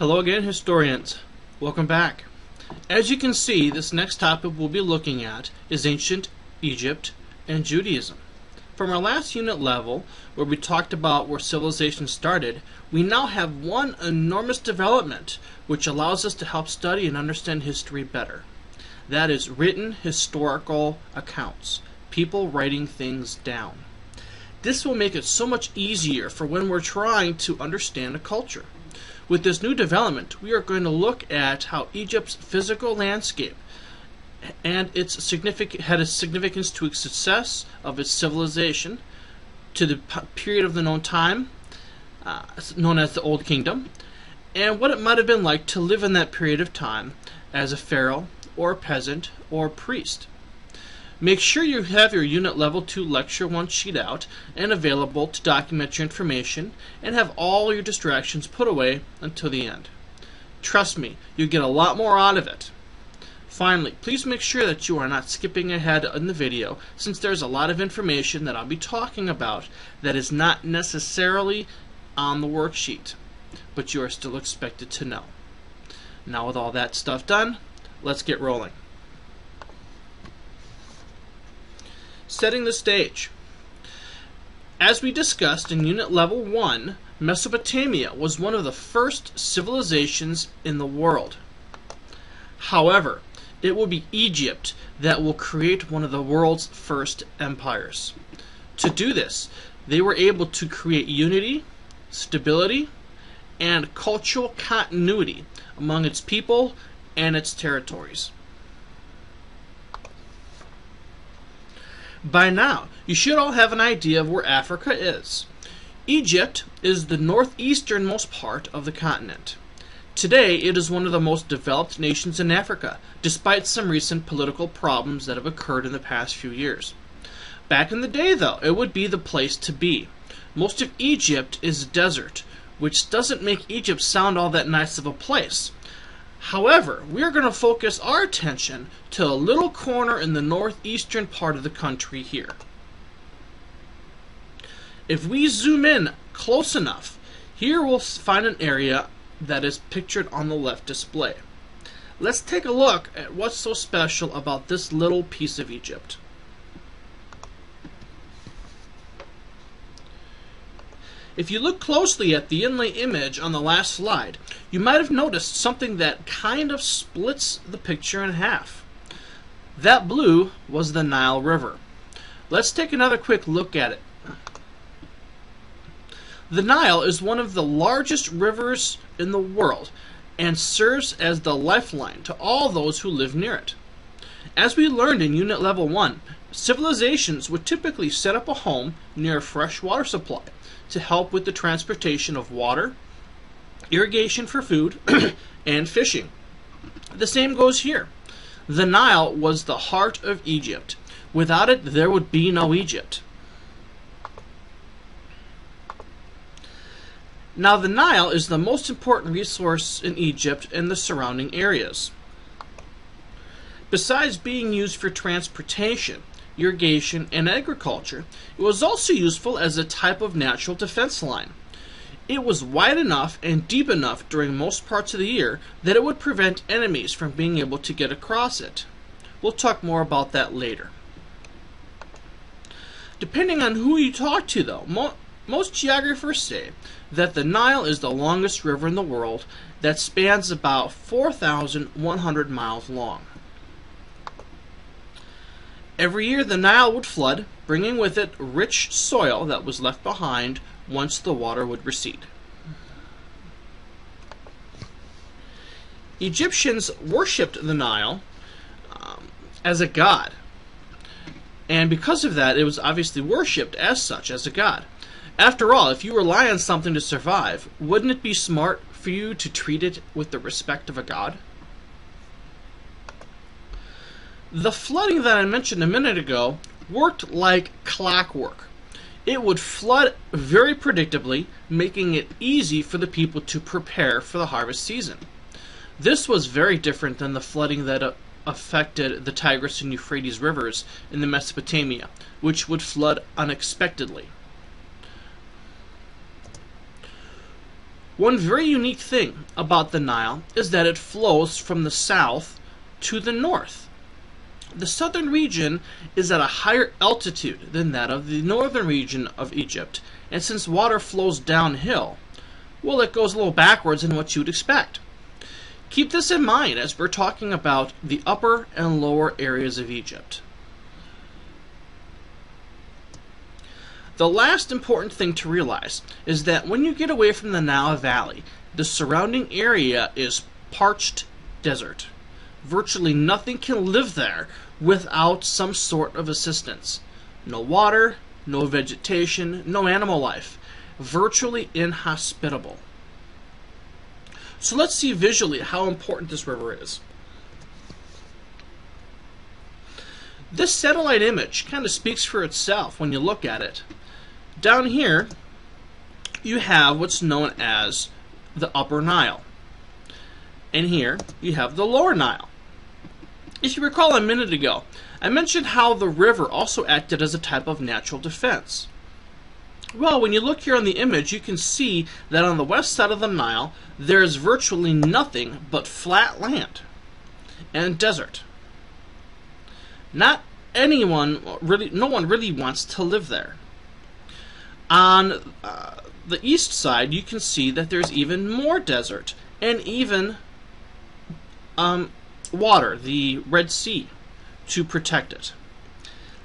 Hello again, historians. Welcome back. As you can see, this next topic we'll be looking at is ancient Egypt and Judaism. From our last unit level, where we talked about where civilization started, we now have one enormous development which allows us to help study and understand history better. That is written historical accounts, people writing things down. This will make it so much easier for when we're trying to understand a culture. With this new development, we are going to look at how Egypt's physical landscape and its significant had a significance to its success of its civilization, to the period of the known time, uh, known as the Old Kingdom, and what it might have been like to live in that period of time as a pharaoh or a peasant or a priest. Make sure you have your Unit Level 2 Lecture 1 sheet out and available to document your information and have all your distractions put away until the end. Trust me, you get a lot more out of it. Finally, please make sure that you are not skipping ahead in the video since there's a lot of information that I'll be talking about that is not necessarily on the worksheet, but you are still expected to know. Now with all that stuff done, let's get rolling. Setting the stage. As we discussed in Unit Level 1, Mesopotamia was one of the first civilizations in the world. However, it will be Egypt that will create one of the world's first empires. To do this, they were able to create unity, stability, and cultural continuity among its people and its territories. By now, you should all have an idea of where Africa is. Egypt is the northeasternmost part of the continent. Today, it is one of the most developed nations in Africa, despite some recent political problems that have occurred in the past few years. Back in the day, though, it would be the place to be. Most of Egypt is desert, which doesn't make Egypt sound all that nice of a place. However, we are going to focus our attention to a little corner in the northeastern part of the country here. If we zoom in close enough, here we'll find an area that is pictured on the left display. Let's take a look at what's so special about this little piece of Egypt. If you look closely at the inlay image on the last slide, you might have noticed something that kind of splits the picture in half. That blue was the Nile River. Let's take another quick look at it. The Nile is one of the largest rivers in the world and serves as the lifeline to all those who live near it. As we learned in Unit Level 1, civilizations would typically set up a home near a fresh water supply to help with the transportation of water, irrigation for food, and fishing. The same goes here. The Nile was the heart of Egypt. Without it, there would be no Egypt. Now, the Nile is the most important resource in Egypt and the surrounding areas. Besides being used for transportation, irrigation, and agriculture, it was also useful as a type of natural defense line. It was wide enough and deep enough during most parts of the year that it would prevent enemies from being able to get across it. We'll talk more about that later. Depending on who you talk to, though, mo most geographers say that the Nile is the longest river in the world that spans about 4,100 miles long. Every year the Nile would flood, bringing with it rich soil that was left behind once the water would recede. Egyptians worshipped the Nile um, as a god. And because of that, it was obviously worshipped as such, as a god. After all, if you rely on something to survive, wouldn't it be smart for you to treat it with the respect of a god? The flooding that I mentioned a minute ago worked like clockwork. It would flood very predictably, making it easy for the people to prepare for the harvest season. This was very different than the flooding that uh, affected the Tigris and Euphrates rivers in the Mesopotamia, which would flood unexpectedly. One very unique thing about the Nile is that it flows from the south to the north. The southern region is at a higher altitude than that of the northern region of Egypt, and since water flows downhill, well, it goes a little backwards in what you'd expect. Keep this in mind as we're talking about the upper and lower areas of Egypt. The last important thing to realize is that when you get away from the Nile Valley, the surrounding area is parched desert. Virtually nothing can live there without some sort of assistance. No water, no vegetation, no animal life. Virtually inhospitable. So let's see visually how important this river is. This satellite image kind of speaks for itself when you look at it. Down here, you have what's known as the Upper Nile. And here, you have the Lower Nile. If you recall a minute ago, I mentioned how the river also acted as a type of natural defense. Well, when you look here on the image, you can see that on the west side of the Nile, there is virtually nothing but flat land and desert. Not anyone really, no one really wants to live there. On uh, the east side, you can see that there's even more desert and even um, water, the Red Sea, to protect it.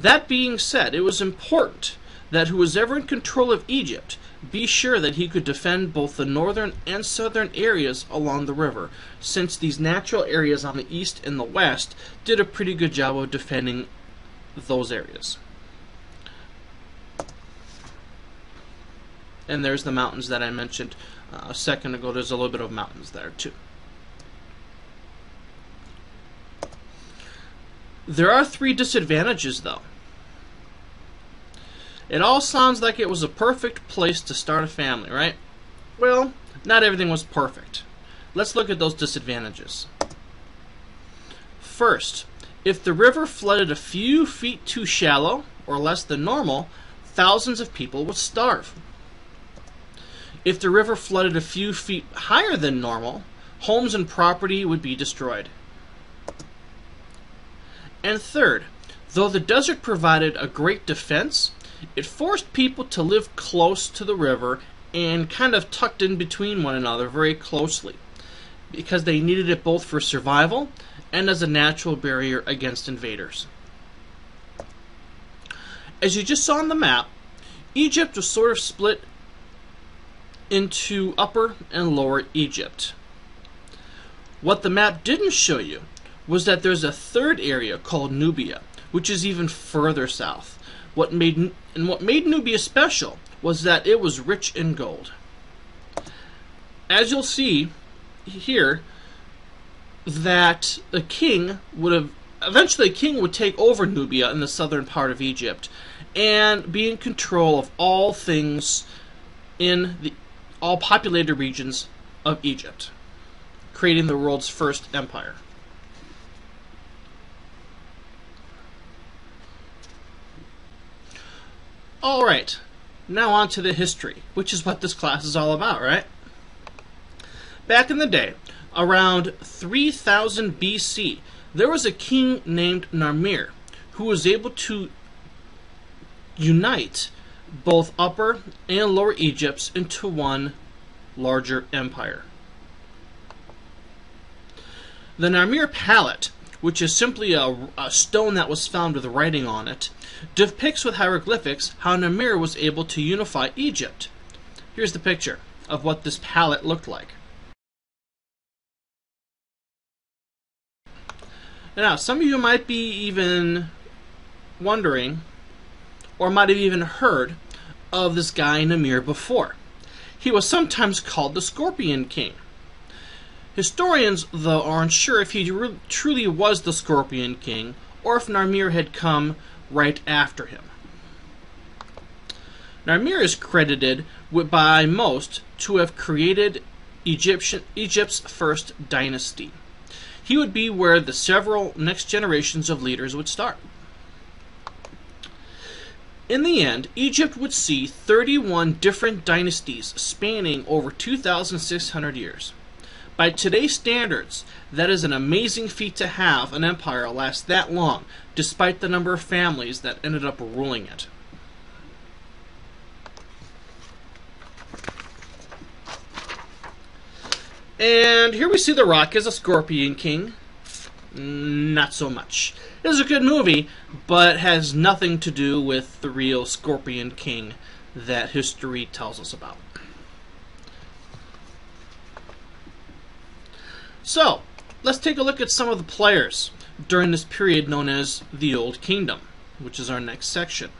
That being said, it was important that who was ever in control of Egypt be sure that he could defend both the northern and southern areas along the river, since these natural areas on the east and the west did a pretty good job of defending those areas. And there's the mountains that I mentioned uh, a second ago. There's a little bit of mountains there too. There are three disadvantages, though. It all sounds like it was a perfect place to start a family, right? Well, not everything was perfect. Let's look at those disadvantages. First, if the river flooded a few feet too shallow, or less than normal, thousands of people would starve. If the river flooded a few feet higher than normal, homes and property would be destroyed. And third, though the desert provided a great defense, it forced people to live close to the river and kind of tucked in between one another very closely because they needed it both for survival and as a natural barrier against invaders. As you just saw on the map, Egypt was sort of split into Upper and Lower Egypt. What the map didn't show you was that there's a third area called Nubia, which is even further south. What made and what made Nubia special was that it was rich in gold. As you'll see here, that the king would have eventually a king would take over Nubia in the southern part of Egypt and be in control of all things in the all populated regions of Egypt, creating the world's first empire. Alright, now on to the history, which is what this class is all about, right? Back in the day, around 3000 BC, there was a king named Narmer who was able to unite both Upper and Lower Egypts into one larger empire. The Narmer palette which is simply a, a, stone that was found with writing on it, depicts with hieroglyphics how Narmer was able to unify Egypt. Here's the picture of what this palette looked like. Now, some of you might be even wondering, or might have even heard, of this guy Narmer before. He was sometimes called the Scorpion King. Historians, though, are unsure if he re- truly was the Scorpion King or if Narmer had come right after him. Narmer is credited with, by most to have created Egyptian, Egypt's first dynasty. He would be where the several next generations of leaders would start. In the end, Egypt would see 31 different dynasties spanning over 2,600 years. By today's standards, that is an amazing feat to have an empire last that long, despite the number of families that ended up ruling it. And here we see The Rock as a Scorpion King. Not so much. It is a good movie, but has nothing to do with the real Scorpion King that history tells us about. So, let's take a look at some of the players during this period known as the Old Kingdom, which is our next section.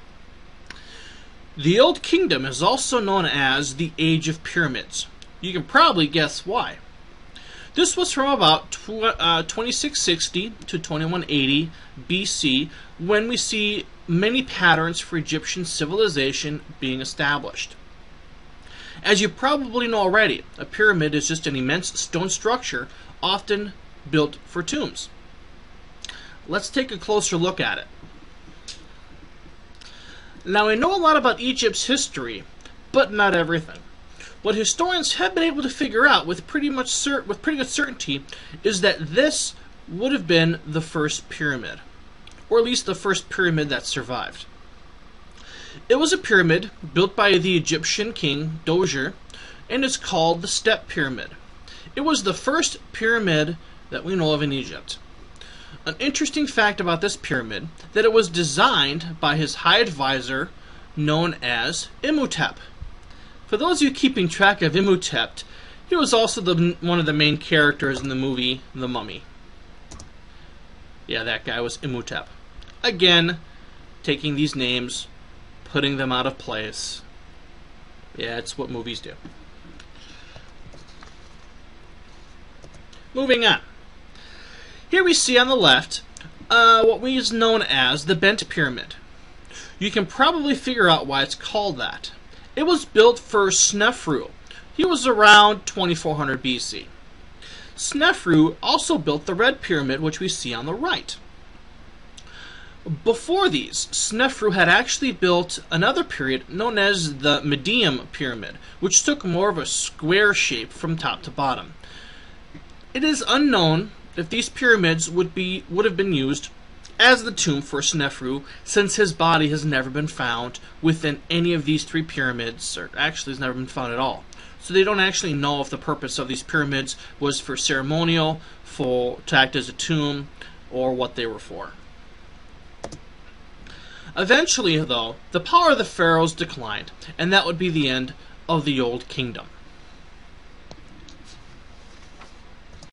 The Old Kingdom is also known as the Age of Pyramids. You can probably guess why. This was from about tw- uh, 2660 to 2180 BC when we see many patterns for Egyptian civilization being established. As you probably know already, a pyramid is just an immense stone structure, often built for tombs. Let's take a closer look at it. Now, I know a lot about Egypt's history, but not everything. What historians have been able to figure out with pretty much cert- with pretty good certainty is that this would have been the first pyramid, or at least the first pyramid that survived. It was a pyramid built by the Egyptian king Djoser, and is called the Step Pyramid. It was the first pyramid that we know of in Egypt. An interesting fact about this pyramid that it was designed by his high advisor known as Imhotep. For those of you keeping track of Imhotep, he was also the, one of the main characters in the movie The Mummy. Yeah, that guy was Imhotep. Again, taking these names, putting them out of place. Yeah, it's what movies do. Moving on. Here we see on the left uh, what is known as the bent pyramid. You can probably figure out why it's called that. It was built for Snefru. He was around 2400 BC. Snefru also built the Red Pyramid, which we see on the right. Before these, Snefru had actually built another period known as the Meidum Pyramid, which took more of a square shape from top to bottom. It is unknown if these pyramids would be would have been used as the tomb for Snefru, since his body has never been found within any of these three pyramids, or actually has never been found at all. So they don't actually know if the purpose of these pyramids was for ceremonial, for to act as a tomb, or what they were for. Eventually, though, the power of the pharaohs declined, and that would be the end of the Old Kingdom.